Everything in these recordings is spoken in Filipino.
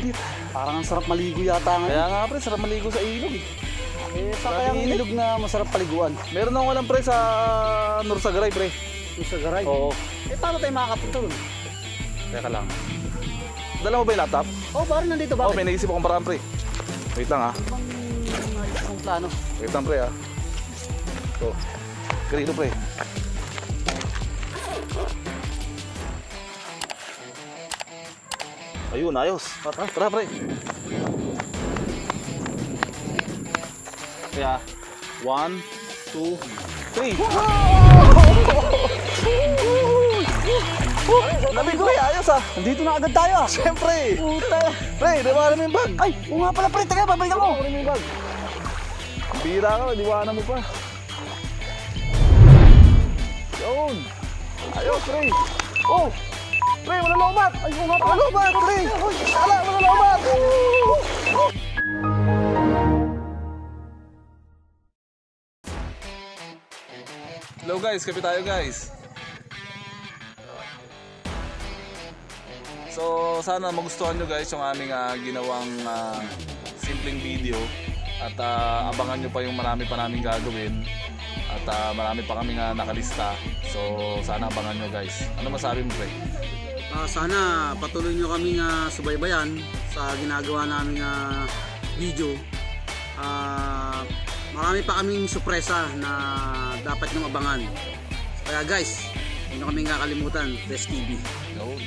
saglit. Parang ang sarap maligo yata ngayon. Kaya nga pre, sarap maligo sa ilog eh. Eh, sa kayang init. ilog na masarap paliguan. Meron akong alam pre sa Norsagaray pre. Yung sa garay. Oo. Eh, paano tayo makakapunta doon? Teka lang. Dala mo ba yung laptop? Oh, parang nandito Oo, ba? may naisip akong paraan pre. Wait lang ha. Ibang naisip kong plano. Wait lang pre ha. Ito. Ganito pre. Ayun, ayos. Tara, tara pre. Kaya, one, two, three. Lamig pre, ayos ah. Nandito na agad tayo. ah. Siyempre. Puta. Pre, di ba alam yung bag? Ay, oo nga pala pre. Teka, babalik ako. Ano yung bag? Bira ka, diwanan mo pa. Yun. Ayos, pre. Oh! Pre, wala lobat! Ay, oo nga pala. Wala lobat, pre! Wala, wala lobat! Hello guys, kapi tayo guys. So sana magustuhan nyo guys yung aming ah, ginawang ah, simpleng video at ah, abangan nyo pa yung marami pa namin gagawin at ah, marami pa kaming ah, nakalista so sana abangan nyo guys ano masabi mo pre? Ah, sana patuloy nyo kaming ah, subaybayan sa ginagawa naming ah, video. Ah, marami pa kaming sorpresa na dapat nyo abangan. Kaya guys, huwag nyo kaming kakalimutan, Best TV. Yun.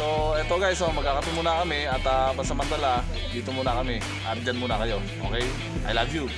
So eto guys, so, magkakape muna kami at ah, pansamantala dito muna kami. Andyan muna kayo. Okay? I love you.